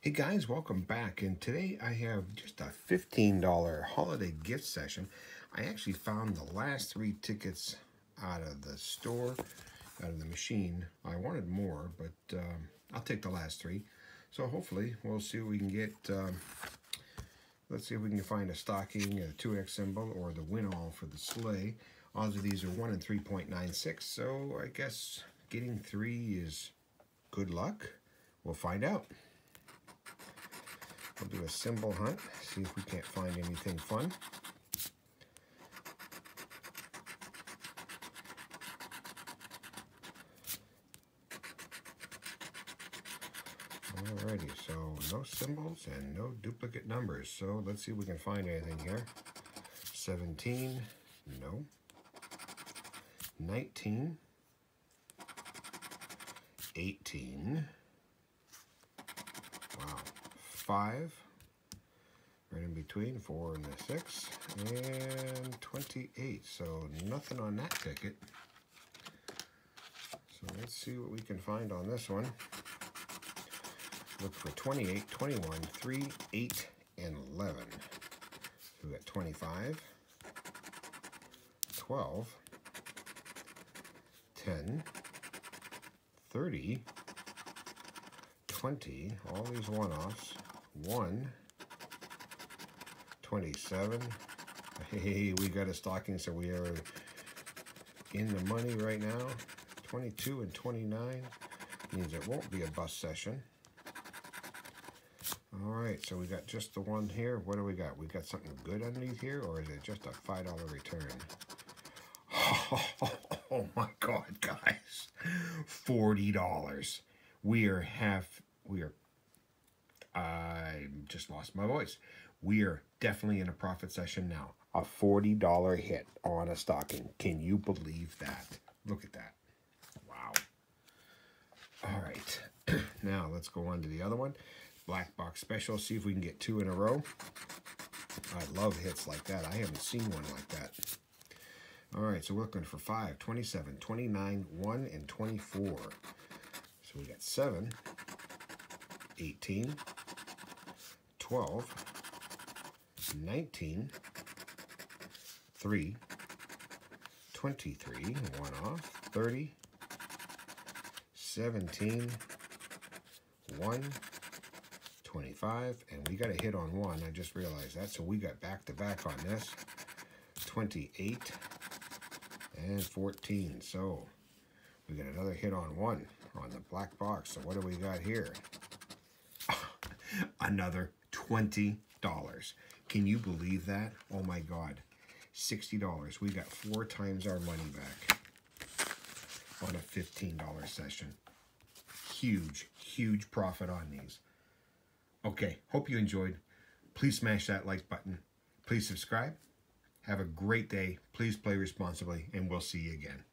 Hey guys, welcome back. And today I have just a $15 holiday gift session. I actually found the last three tickets out of the store, out of the machine. I wanted more, but um, I'll take the last three. So hopefully we'll see what we can get. Um, let's see if we can find a stocking, a 2X symbol, or the win all for the sleigh. Odds of these are 1 in 3.96, so I guess getting three is good luck. We'll find out. We'll do a symbol hunt, see if we can't find anything fun. Alrighty, so no symbols and no duplicate numbers. So let's see if we can find anything here. 17, no. 19, 18, wow, 5, right in between, 4 and the 6, and 28. So nothing on that ticket. So let's see what we can find on this one. Look for 28, 21, 3, 8, and 11. So we got 25, 12, 10, 30, 20, all these one-offs, 1, 27, hey, we got a stocking, so we are in the money right now, 22 and 29, means it won't be a bus session. All right, so we got just the one here. What do we got? We got something good underneath here, or is it just a $5 return? Oh, my God, guys. $40. We are half, just lost my voice. We are definitely in a profit session now. A $40 hit on a stocking. Can you believe that? Look at that. Wow. All right. now let's go on to the other one black box special. See if we can get two in a row. I love hits like that. I haven't seen one like that. All right, so we're looking for 5, 27, 29, 1, and 24. So we got 7, 18, 12, 19, 3, 23, one off, 30, 17, 1, 25, and we got a hit on one. I just realized that. So we got back-to-back -back on this. 28 and 14. So we got another hit on one on the black box. So what do we got here? another $20. Can you believe that? Oh my God. $60. We got four times our money back on a $15 session. Huge, huge profit on these. Okay, hope you enjoyed. Please smash that like button. Please subscribe. Have a great day. Please play responsibly, and we'll see you again.